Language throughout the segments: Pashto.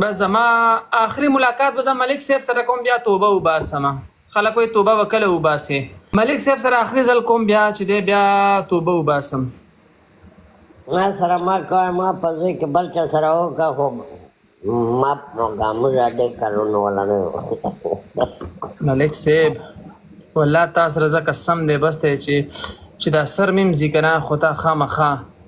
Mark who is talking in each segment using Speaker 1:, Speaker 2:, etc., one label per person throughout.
Speaker 1: بس زما آخري ملاقات به زما ملک صاحب سره کوم بیا توبه وباسم خلک وایي توبه وکړه وباسي ملک صاحب سره آخري ځل کوم بیا چې دی بیا توبه وباسم
Speaker 2: ما سره ما کوه ما په ځای کې بل چا سره وکړه خو ما موږ دې کارونه ولا نه
Speaker 1: ملک صاحب والله تاسو رضا قسم دې بس ته چې چې دا سر مم ذکر نه خو تا خامخا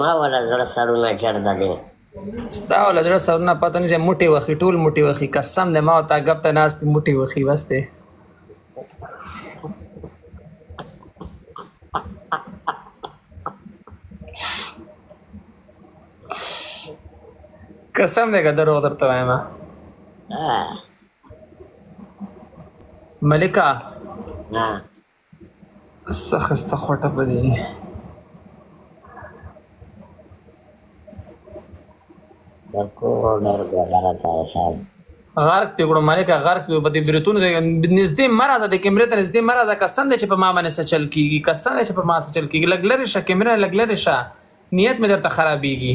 Speaker 2: ما ولا زړه سرونه چرته دی
Speaker 1: ستا ولا زړه سرونه پته نه چې موټي وخی ټول موټي وخی قسم دې ما او تا غب ته ناست موټي وخی بس ته قسم دې که دروغ درته وایم ملکه
Speaker 2: څه
Speaker 1: خسته خوټه به دې
Speaker 2: د کور ډر به غره ته شاد
Speaker 1: غرق ته ګړو مالک غرق ته په دې برتون نږدې مرزه د کیمرې ته نږدې مرزه کسان چې په ما باندې سچل کیږي کسان چې په ما سچل کیږي لګ لري شه کیمرې لګ لري شه نیت مې درته خرابېږي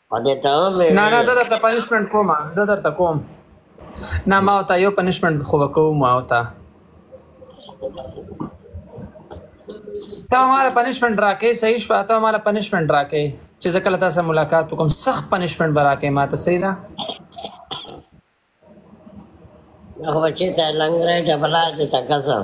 Speaker 1: او د
Speaker 2: ته هم نه
Speaker 1: نه زه درته پنشمنت کوم زه درته کوم نه ما او تا یو پنشمنت خو وکوم ما او تا تا مال پنشمنت راکې صحیح شو تا مال پنشمنت راکې چې زه کله تاسو ملاقات کوم سخت پنشمنت براکې ما ته صحیح ده
Speaker 2: هغه بچی ته لنګ راي ډبل دې تا قسم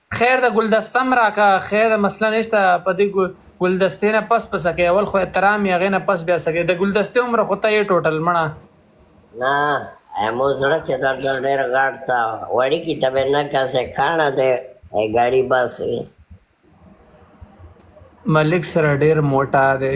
Speaker 1: خیر د ګلدستم راکا خیر د مسله نشته په دې ګلدستې نه پس پس کې اول خو احترام یې غنه پس بیا سګې د ګلدستې عمر خو ته یې ټوټل مړه
Speaker 2: نه امو زړه چې در در ډېر غاټ تا وړي کې ته به نه کاسه کانه دې ګاډي باس وي
Speaker 1: ملک سره ډېر موټا دی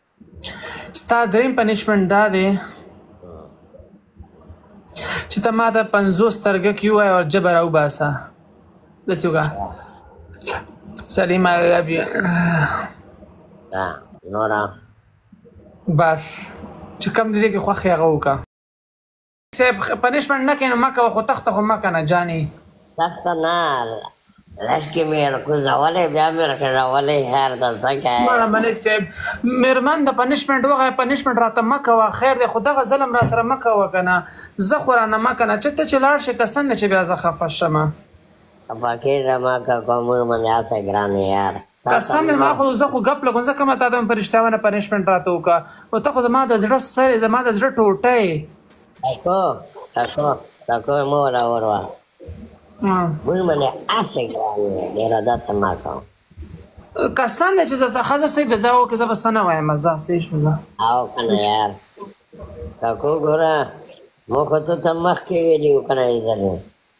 Speaker 1: ستا دریم پنیشمنټ دا دی چې ته ما ته پنځوس ترګک یو او جبر او باسه داسې وکړه سلیم
Speaker 2: عربي نورا
Speaker 1: بس چې کم دې کې خوښ هغه وکړه صاحب پنشمنټ نه کینو مکه خو تخت خو مکه نه جاني
Speaker 2: تخت نه لکه مې کوزولې بیا مې رکړولې هر د څنګه
Speaker 1: مړه ملک صاحب مېرمن د پنشمنټ وغه پنشمنټ راته مکه وا خیر دی خو دغه ظلم را سره مکه وکنه زه خو را نه مکه نه چته چې لاړ شي قسم چې بیا زه خفه شمه
Speaker 2: پکې رما کا کومه مناسه ګران یار
Speaker 1: قسم دی ما خو زه خو ګپ لګون زه کومه تا ته په رښتیا ونه پنیشمنټ راته وکا او ته خو زما د زړه سر زما د زړه ټوټه یې
Speaker 2: تاکو تاکو تاکو مو را وروا ګل منه اسه ګرانه ډیر دا سما کوم
Speaker 1: قسم دی چې زه خزه سي د ځاو کې زه بس نه وایم زه سې شو زه
Speaker 2: او کنه یار تاکو ګوره مو خو ته مخ کې ویلی کنه یې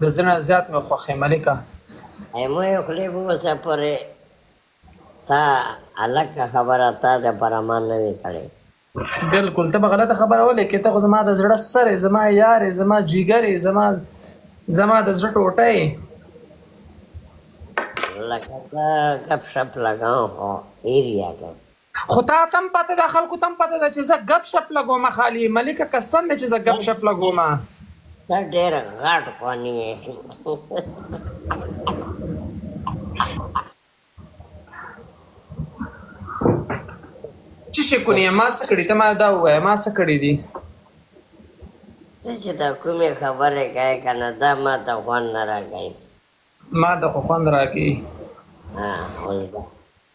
Speaker 1: د زړه نه زیات مې خوښې ملکه.
Speaker 2: ای مو یې خولې په وسه پورې تا هلکه خبره تا د پاره ما نه وي کړې.
Speaker 1: بلکل ته به غلطه خبره ولیکې ته خو زما د زړه سر یې زما یار یې زما جیګر یې زما زما د زړه ټوټه یې.
Speaker 2: لکه ته ګپ شپ لګاو خو ایریا کوي.
Speaker 1: خو تا تم پته ده خلکو تم پته ده چې زه ګپ شپ لګوم خالي ملک قسم دی چې زه ګپ شپ لګوم
Speaker 2: ته ډېر غټ قونی
Speaker 1: چې شي کونی ما څه کړی ته ما دا وای ما څه کړی دي
Speaker 2: ته چې دا کومې خبرې کوي که نه دا ما ته خوند نه راکوي
Speaker 1: ما ته خو خوند راکوي
Speaker 2: ها
Speaker 1: اوس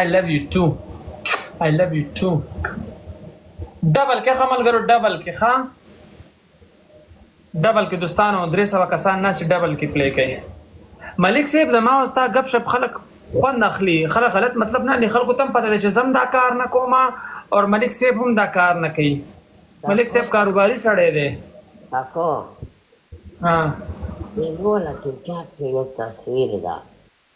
Speaker 2: I love you
Speaker 1: too I love you too ډبل کې خمل ګرو ډبل کې ښا ډبل کې دوستانو درې سو کسان ناس ډبل کې پلی کوي ملک صاحب زما واستا غب شپ خلک خوند اخلي خلک غلط مطلب نه لې خلکو تم پته چې زم دا کار نه کوم او ملک صاحب هم دا کار نه کوي ملک صاحب کاروباري سړی دی
Speaker 2: تاکو
Speaker 1: ها
Speaker 2: دیوله ټیک ټاک کې یو تصویر ده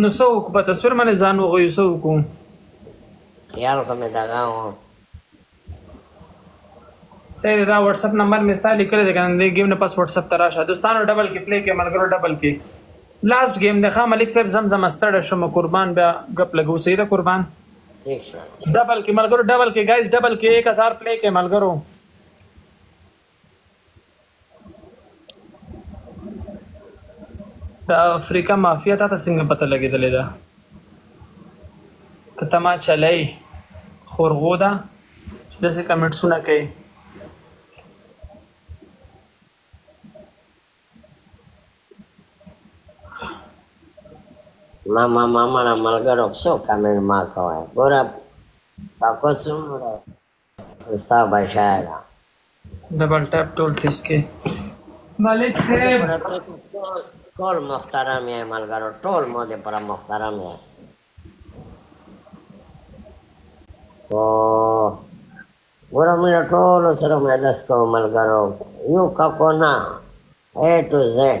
Speaker 1: نو څه وکړو په تصویر باندې ځان وغیو څه وکړو
Speaker 2: خیال خو مې دغه و
Speaker 1: سید دا واتس اپ نمبر مې ستا لیکل دی کنه دې گیم نه پس واتس اپ ته راشه دوستانو ډبل کې پلی کې ملګرو ډبل کې لاست گیم دی ښا ملک صاحب زم زم استړه شم قربان بیا غپ لګو سید قربان
Speaker 2: ٹھیک شه
Speaker 1: ډبل کې ملګرو ډبل کې گایز ډبل کې 1000 پلی کې ملګرو دا افریقا مافیا تا ته څنګه پته لګېدلې ده ته تما چلای خورغو ده چې داسې کمنټسونه کوي
Speaker 2: ما ما ما مړه ملګرو څو کمنټ ما کوه ګوره تاکو څومره ستا بچا دا
Speaker 1: ډبل ټاپ ټول تیس کې ملک صاحب
Speaker 2: ټول محترم یې ملګرو ټول مو دې پر محترم یې او ګوره موږ ټول سره مجلس کوو ملګرو یو ککو نه
Speaker 1: اے
Speaker 2: ټو زیډ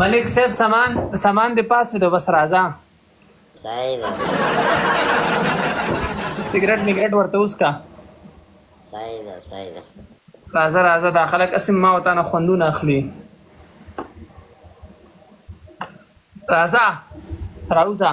Speaker 2: ملک صاحب سامان سامان د پاسه
Speaker 1: د بس راځه
Speaker 2: صحیح ده
Speaker 1: سیګریټ میګریټ ورته اوس کا
Speaker 2: صحیح ده صحیح ده
Speaker 1: راځه راځه دا خلک اسم ما وتا نه خوندونه اخلي راځه راوځه